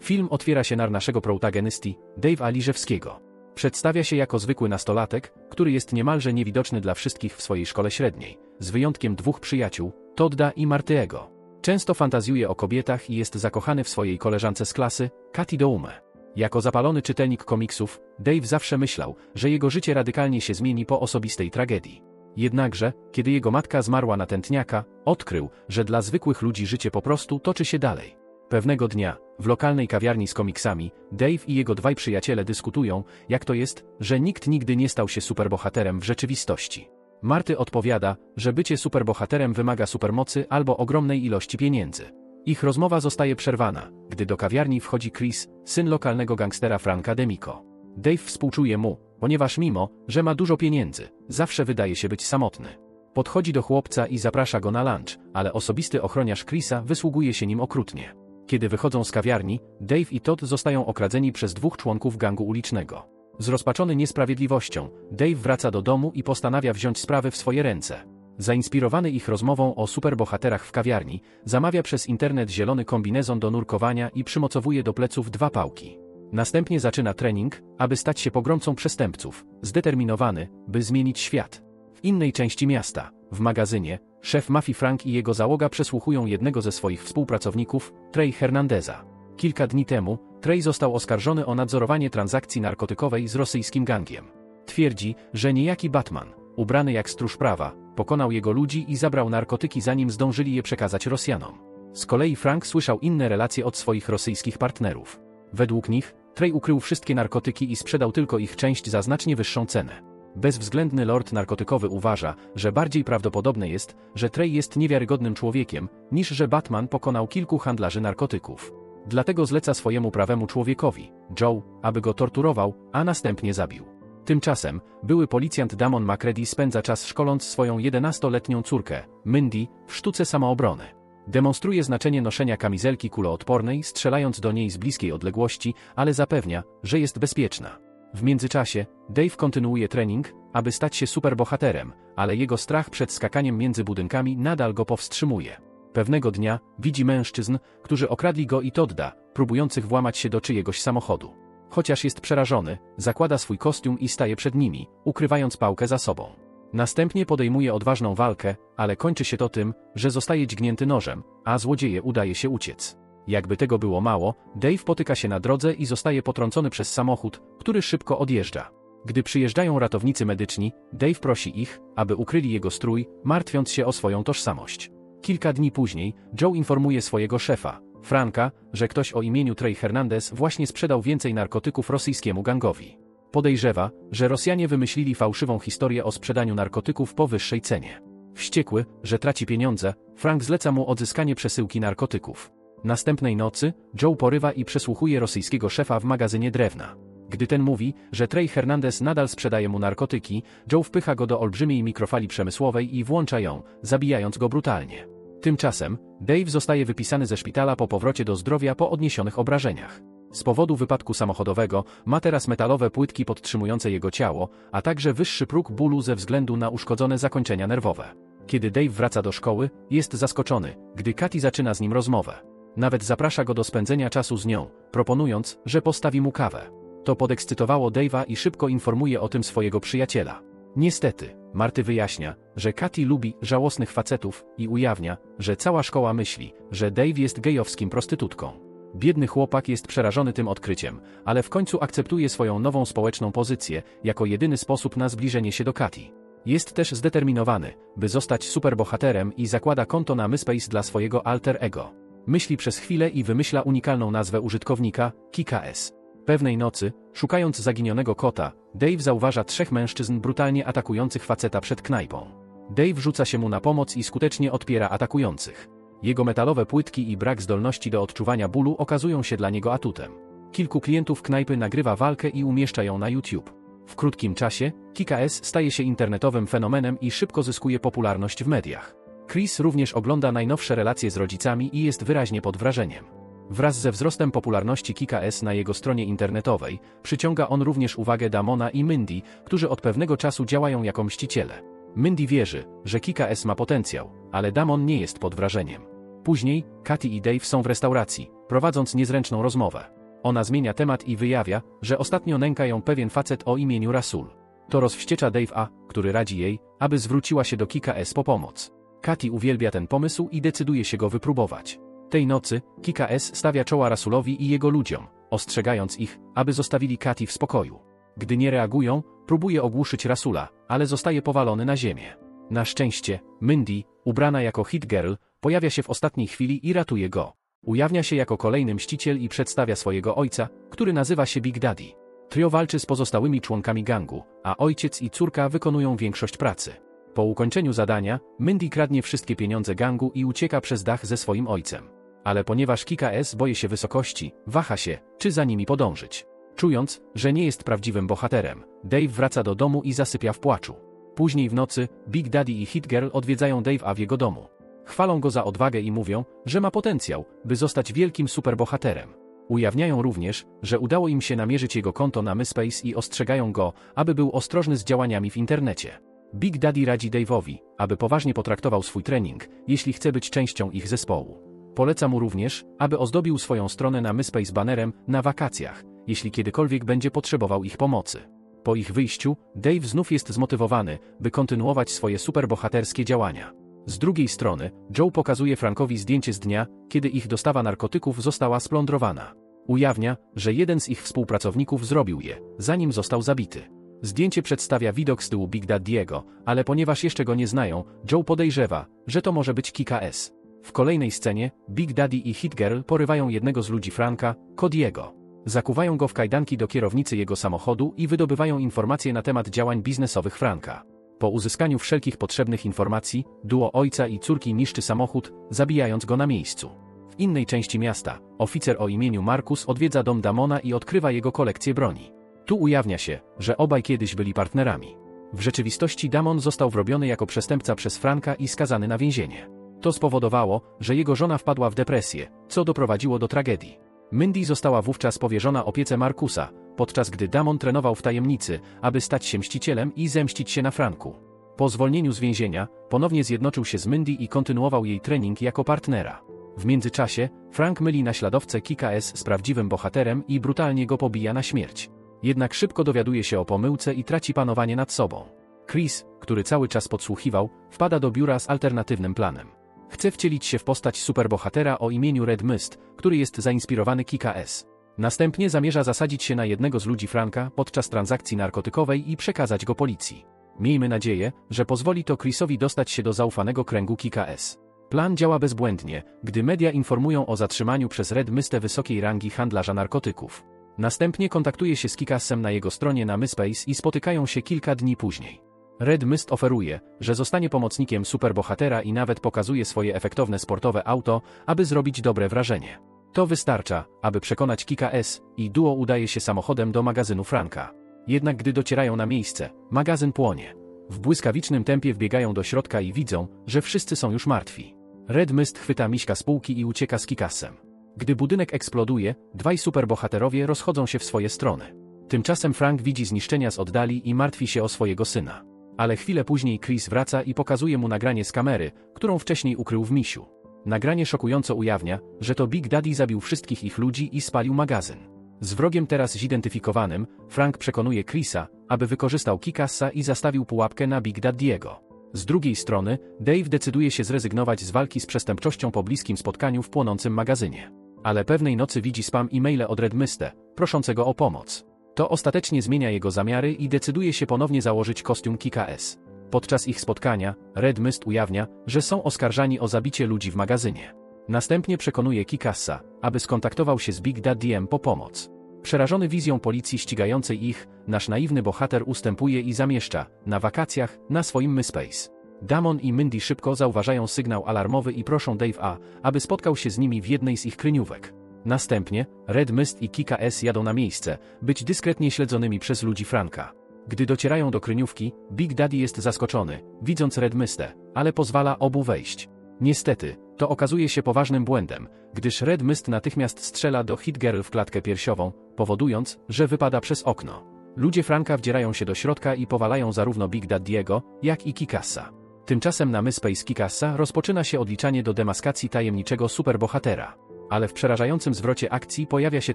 Film otwiera się na naszego protagonisty, Dave Aliżewskiego. Przedstawia się jako zwykły nastolatek, który jest niemalże niewidoczny dla wszystkich w swojej szkole średniej, z wyjątkiem dwóch przyjaciół, Todda i Martyego. Często fantazjuje o kobietach i jest zakochany w swojej koleżance z klasy, Katy Doume. Jako zapalony czytelnik komiksów, Dave zawsze myślał, że jego życie radykalnie się zmieni po osobistej tragedii. Jednakże, kiedy jego matka zmarła na tętniaka, odkrył, że dla zwykłych ludzi życie po prostu toczy się dalej. Pewnego dnia, w lokalnej kawiarni z komiksami, Dave i jego dwaj przyjaciele dyskutują, jak to jest, że nikt nigdy nie stał się superbohaterem w rzeczywistości. Marty odpowiada, że bycie superbohaterem wymaga supermocy albo ogromnej ilości pieniędzy. Ich rozmowa zostaje przerwana, gdy do kawiarni wchodzi Chris, syn lokalnego gangstera Franka Demico. Dave współczuje mu, ponieważ mimo, że ma dużo pieniędzy, zawsze wydaje się być samotny. Podchodzi do chłopca i zaprasza go na lunch, ale osobisty ochroniarz Chrisa wysługuje się nim okrutnie. Kiedy wychodzą z kawiarni, Dave i Todd zostają okradzeni przez dwóch członków gangu ulicznego. Zrozpaczony niesprawiedliwością, Dave wraca do domu i postanawia wziąć sprawy w swoje ręce. Zainspirowany ich rozmową o superbohaterach w kawiarni, zamawia przez internet zielony kombinezon do nurkowania i przymocowuje do pleców dwa pałki. Następnie zaczyna trening, aby stać się pogromcą przestępców, zdeterminowany, by zmienić świat. W innej części miasta, w magazynie, szef mafii Frank i jego załoga przesłuchują jednego ze swoich współpracowników, Trey Hernandeza. Kilka dni temu, Trey został oskarżony o nadzorowanie transakcji narkotykowej z rosyjskim gangiem. Twierdzi, że niejaki Batman, ubrany jak stróż prawa, pokonał jego ludzi i zabrał narkotyki zanim zdążyli je przekazać Rosjanom. Z kolei Frank słyszał inne relacje od swoich rosyjskich partnerów. Według nich, Trey ukrył wszystkie narkotyki i sprzedał tylko ich część za znacznie wyższą cenę. Bezwzględny lord narkotykowy uważa, że bardziej prawdopodobne jest, że Trey jest niewiarygodnym człowiekiem, niż że Batman pokonał kilku handlarzy narkotyków. Dlatego zleca swojemu prawemu człowiekowi, Joe, aby go torturował, a następnie zabił. Tymczasem, były policjant Damon McCready spędza czas szkoląc swoją 11-letnią córkę, Mindy, w sztuce samoobrony. Demonstruje znaczenie noszenia kamizelki kuloodpornej, strzelając do niej z bliskiej odległości, ale zapewnia, że jest bezpieczna. W międzyczasie, Dave kontynuuje trening, aby stać się superbohaterem, ale jego strach przed skakaniem między budynkami nadal go powstrzymuje. Pewnego dnia widzi mężczyzn, którzy okradli go i Todda, próbujących włamać się do czyjegoś samochodu. Chociaż jest przerażony, zakłada swój kostium i staje przed nimi, ukrywając pałkę za sobą. Następnie podejmuje odważną walkę, ale kończy się to tym, że zostaje dźgnięty nożem, a złodzieje udaje się uciec. Jakby tego było mało, Dave potyka się na drodze i zostaje potrącony przez samochód, który szybko odjeżdża. Gdy przyjeżdżają ratownicy medyczni, Dave prosi ich, aby ukryli jego strój, martwiąc się o swoją tożsamość. Kilka dni później, Joe informuje swojego szefa, Franka, że ktoś o imieniu Trey Hernandez właśnie sprzedał więcej narkotyków rosyjskiemu gangowi. Podejrzewa, że Rosjanie wymyślili fałszywą historię o sprzedaniu narkotyków po wyższej cenie. Wściekły, że traci pieniądze, Frank zleca mu odzyskanie przesyłki narkotyków. Następnej nocy, Joe porywa i przesłuchuje rosyjskiego szefa w magazynie drewna. Gdy ten mówi, że Trey Hernandez nadal sprzedaje mu narkotyki, Joe wpycha go do olbrzymiej mikrofali przemysłowej i włącza ją, zabijając go brutalnie. Tymczasem, Dave zostaje wypisany ze szpitala po powrocie do zdrowia po odniesionych obrażeniach. Z powodu wypadku samochodowego ma teraz metalowe płytki podtrzymujące jego ciało, a także wyższy próg bólu ze względu na uszkodzone zakończenia nerwowe. Kiedy Dave wraca do szkoły, jest zaskoczony, gdy Katy zaczyna z nim rozmowę. Nawet zaprasza go do spędzenia czasu z nią, proponując, że postawi mu kawę. To podekscytowało Dave'a i szybko informuje o tym swojego przyjaciela. Niestety, Marty wyjaśnia, że Katy lubi żałosnych facetów i ujawnia, że cała szkoła myśli, że Dave jest gejowskim prostytutką. Biedny chłopak jest przerażony tym odkryciem, ale w końcu akceptuje swoją nową społeczną pozycję jako jedyny sposób na zbliżenie się do Katy. Jest też zdeterminowany, by zostać superbohaterem i zakłada konto na MySpace dla swojego alter ego. Myśli przez chwilę i wymyśla unikalną nazwę użytkownika, KiKS. Pewnej nocy, szukając zaginionego kota, Dave zauważa trzech mężczyzn brutalnie atakujących faceta przed knajpą. Dave rzuca się mu na pomoc i skutecznie odpiera atakujących. Jego metalowe płytki i brak zdolności do odczuwania bólu okazują się dla niego atutem. Kilku klientów knajpy nagrywa walkę i umieszcza ją na YouTube. W krótkim czasie, KKS staje się internetowym fenomenem i szybko zyskuje popularność w mediach. Chris również ogląda najnowsze relacje z rodzicami i jest wyraźnie pod wrażeniem. Wraz ze wzrostem popularności KKS na jego stronie internetowej, przyciąga on również uwagę Damona i Mindy, którzy od pewnego czasu działają jako mściciele. Mindy wierzy, że KKS ma potencjał, ale Damon nie jest pod wrażeniem. Później, Katy i Dave są w restauracji, prowadząc niezręczną rozmowę. Ona zmienia temat i wyjawia, że ostatnio nęka ją pewien facet o imieniu Rasul. To rozwściecza Dave A, który radzi jej, aby zwróciła się do Kika S po pomoc. Katy uwielbia ten pomysł i decyduje się go wypróbować. Tej nocy, Kika S stawia czoła Rasulowi i jego ludziom, ostrzegając ich, aby zostawili Katy w spokoju. Gdy nie reagują, próbuje ogłuszyć Rasula, ale zostaje powalony na ziemię. Na szczęście, Mindy, ubrana jako hit girl, pojawia się w ostatniej chwili i ratuje go. Ujawnia się jako kolejny mściciel i przedstawia swojego ojca, który nazywa się Big Daddy. Trio walczy z pozostałymi członkami gangu, a ojciec i córka wykonują większość pracy. Po ukończeniu zadania, Mindy kradnie wszystkie pieniądze gangu i ucieka przez dach ze swoim ojcem. Ale ponieważ Kika S boje się wysokości, waha się, czy za nimi podążyć. Czując, że nie jest prawdziwym bohaterem, Dave wraca do domu i zasypia w płaczu. Później w nocy, Big Daddy i Hit Girl odwiedzają Dave'a w jego domu. Chwalą go za odwagę i mówią, że ma potencjał, by zostać wielkim superbohaterem. Ujawniają również, że udało im się namierzyć jego konto na MySpace i ostrzegają go, aby był ostrożny z działaniami w internecie. Big Daddy radzi Dave'owi, aby poważnie potraktował swój trening, jeśli chce być częścią ich zespołu. Poleca mu również, aby ozdobił swoją stronę na MySpace banerem na wakacjach, jeśli kiedykolwiek będzie potrzebował ich pomocy. Po ich wyjściu, Dave znów jest zmotywowany, by kontynuować swoje superbohaterskie działania. Z drugiej strony, Joe pokazuje Frankowi zdjęcie z dnia, kiedy ich dostawa narkotyków została splądrowana. Ujawnia, że jeden z ich współpracowników zrobił je, zanim został zabity. Zdjęcie przedstawia widok z tyłu Big Daddy'ego, ale ponieważ jeszcze go nie znają, Joe podejrzewa, że to może być Kika S. W kolejnej scenie, Big Daddy i Hit Girl porywają jednego z ludzi Franka, Cody'ego. Zakuwają go w kajdanki do kierownicy jego samochodu i wydobywają informacje na temat działań biznesowych Franka. Po uzyskaniu wszelkich potrzebnych informacji, duo ojca i córki niszczy samochód, zabijając go na miejscu. W innej części miasta, oficer o imieniu Markus odwiedza dom Damona i odkrywa jego kolekcję broni. Tu ujawnia się, że obaj kiedyś byli partnerami. W rzeczywistości Damon został wrobiony jako przestępca przez Franka i skazany na więzienie. To spowodowało, że jego żona wpadła w depresję, co doprowadziło do tragedii. Mindy została wówczas powierzona opiece Markusa, podczas gdy Damon trenował w tajemnicy, aby stać się mścicielem i zemścić się na Franku. Po zwolnieniu z więzienia, ponownie zjednoczył się z Mindy i kontynuował jej trening jako partnera. W międzyczasie, Frank myli naśladowcę Kika S z prawdziwym bohaterem i brutalnie go pobija na śmierć. Jednak szybko dowiaduje się o pomyłce i traci panowanie nad sobą. Chris, który cały czas podsłuchiwał, wpada do biura z alternatywnym planem. Chce wcielić się w postać superbohatera o imieniu Red Mist, który jest zainspirowany Kika S. Następnie zamierza zasadzić się na jednego z ludzi Franka podczas transakcji narkotykowej i przekazać go policji. Miejmy nadzieję, że pozwoli to Chrisowi dostać się do zaufanego kręgu Kika S. Plan działa bezbłędnie, gdy media informują o zatrzymaniu przez Red Mystę wysokiej rangi handlarza narkotyków. Następnie kontaktuje się z Kikasem na jego stronie na MySpace i spotykają się kilka dni później. Red Mist oferuje, że zostanie pomocnikiem superbohatera i nawet pokazuje swoje efektowne sportowe auto, aby zrobić dobre wrażenie. To wystarcza, aby przekonać Kika S i duo udaje się samochodem do magazynu Franka. Jednak gdy docierają na miejsce, magazyn płonie. W błyskawicznym tempie wbiegają do środka i widzą, że wszyscy są już martwi. Red Mist chwyta miśka spółki i ucieka z Kikasem. Gdy budynek eksploduje, dwaj superbohaterowie rozchodzą się w swoje strony. Tymczasem Frank widzi zniszczenia z oddali i martwi się o swojego syna. Ale chwilę później Chris wraca i pokazuje mu nagranie z kamery, którą wcześniej ukrył w misiu. Nagranie szokująco ujawnia, że to Big Daddy zabił wszystkich ich ludzi i spalił magazyn. Z wrogiem teraz zidentyfikowanym, Frank przekonuje Chrisa, aby wykorzystał Kikassa i zastawił pułapkę na Big Daddy'ego. Z drugiej strony, Dave decyduje się zrezygnować z walki z przestępczością po bliskim spotkaniu w płonącym magazynie. Ale pewnej nocy widzi spam e-maile od Red Myste, proszącego o pomoc. To ostatecznie zmienia jego zamiary i decyduje się ponownie założyć kostium Kika S. Podczas ich spotkania, Red Mist ujawnia, że są oskarżani o zabicie ludzi w magazynie. Następnie przekonuje Kikassa, aby skontaktował się z Big Daddy'em po pomoc. Przerażony wizją policji ścigającej ich, nasz naiwny bohater ustępuje i zamieszcza, na wakacjach, na swoim MySpace. Damon i Mindy szybko zauważają sygnał alarmowy i proszą Dave A, aby spotkał się z nimi w jednej z ich kryniówek. Następnie, Red Mist i Kika S jadą na miejsce, być dyskretnie śledzonymi przez ludzi Franka. Gdy docierają do kryniówki, Big Daddy jest zaskoczony, widząc Red Mystę, ale pozwala obu wejść. Niestety, to okazuje się poważnym błędem, gdyż Red Mist natychmiast strzela do Hit Girl w klatkę piersiową, powodując, że wypada przez okno. Ludzie Franka wdzierają się do środka i powalają zarówno Big Daddy'ego, jak i Kikassa. Tymczasem na MySpace Kikassa rozpoczyna się odliczanie do demaskacji tajemniczego superbohatera. Ale w przerażającym zwrocie akcji pojawia się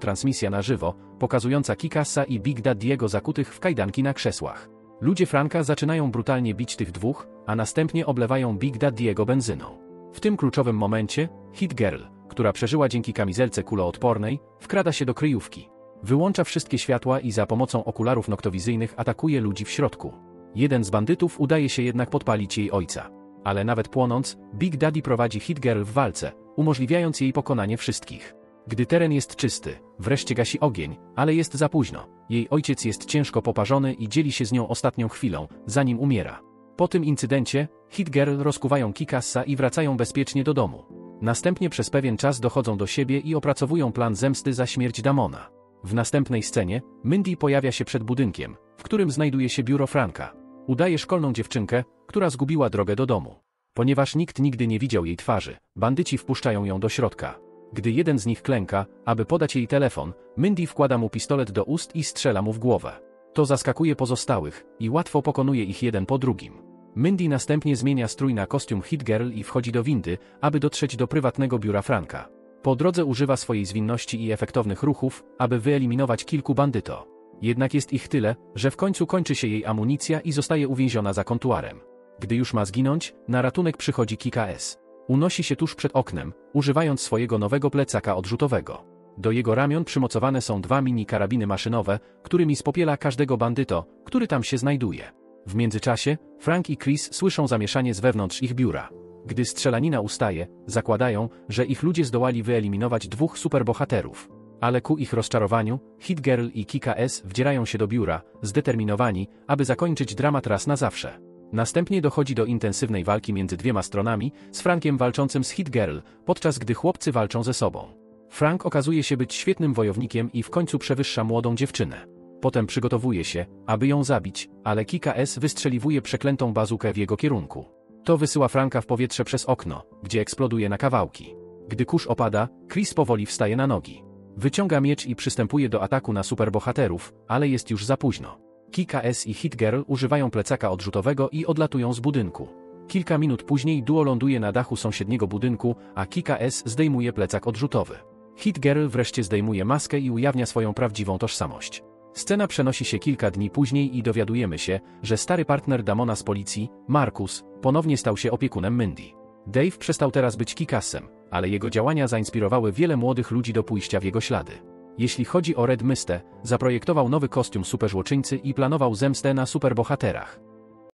transmisja na żywo, pokazująca Kikasa i Big Daddy'ego zakutych w kajdanki na krzesłach. Ludzie Franka zaczynają brutalnie bić tych dwóch, a następnie oblewają Big Daddy'ego benzyną. W tym kluczowym momencie, Hit Girl, która przeżyła dzięki kamizelce kuloodpornej, wkrada się do kryjówki. Wyłącza wszystkie światła i za pomocą okularów noktowizyjnych atakuje ludzi w środku. Jeden z bandytów udaje się jednak podpalić jej ojca. Ale nawet płonąc, Big Daddy prowadzi Hit Girl w walce, umożliwiając jej pokonanie wszystkich. Gdy teren jest czysty, wreszcie gasi ogień, ale jest za późno. Jej ojciec jest ciężko poparzony i dzieli się z nią ostatnią chwilą, zanim umiera. Po tym incydencie, Hit Girl rozkuwają Kikassa i wracają bezpiecznie do domu. Następnie przez pewien czas dochodzą do siebie i opracowują plan zemsty za śmierć Damona. W następnej scenie, Mindy pojawia się przed budynkiem, w którym znajduje się biuro Franka. Udaje szkolną dziewczynkę, która zgubiła drogę do domu. Ponieważ nikt nigdy nie widział jej twarzy, bandyci wpuszczają ją do środka. Gdy jeden z nich klęka, aby podać jej telefon, Mindy wkłada mu pistolet do ust i strzela mu w głowę. To zaskakuje pozostałych i łatwo pokonuje ich jeden po drugim. Mindy następnie zmienia strój na kostium Hit Girl i wchodzi do windy, aby dotrzeć do prywatnego biura Franka. Po drodze używa swojej zwinności i efektownych ruchów, aby wyeliminować kilku bandyto. Jednak jest ich tyle, że w końcu kończy się jej amunicja i zostaje uwięziona za kontuarem. Gdy już ma zginąć, na ratunek przychodzi Kika S. Unosi się tuż przed oknem, używając swojego nowego plecaka odrzutowego. Do jego ramion przymocowane są dwa mini karabiny maszynowe, którymi spopiela każdego bandyto, który tam się znajduje. W międzyczasie, Frank i Chris słyszą zamieszanie z wewnątrz ich biura. Gdy strzelanina ustaje, zakładają, że ich ludzie zdołali wyeliminować dwóch superbohaterów. Ale ku ich rozczarowaniu, Hit Girl i Kika S wdzierają się do biura, zdeterminowani, aby zakończyć dramat raz na zawsze. Następnie dochodzi do intensywnej walki między dwiema stronami, z Frankiem walczącym z Hit Girl, podczas gdy chłopcy walczą ze sobą. Frank okazuje się być świetnym wojownikiem i w końcu przewyższa młodą dziewczynę. Potem przygotowuje się, aby ją zabić, ale Kika S wystrzeliwuje przeklętą bazukę w jego kierunku. To wysyła Franka w powietrze przez okno, gdzie eksploduje na kawałki. Gdy kurz opada, Chris powoli wstaje na nogi. Wyciąga miecz i przystępuje do ataku na superbohaterów, ale jest już za późno. Kika S i Hit Girl używają plecaka odrzutowego i odlatują z budynku. Kilka minut później duo ląduje na dachu sąsiedniego budynku, a Kika S zdejmuje plecak odrzutowy. Hit Girl wreszcie zdejmuje maskę i ujawnia swoją prawdziwą tożsamość. Scena przenosi się kilka dni później i dowiadujemy się, że stary partner Damona z policji, Markus, ponownie stał się opiekunem Mindy. Dave przestał teraz być kikasem, ale jego działania zainspirowały wiele młodych ludzi do pójścia w jego ślady. Jeśli chodzi o Red Mystę, zaprojektował nowy kostium superzłoczyńcy i planował zemstę na superbohaterach.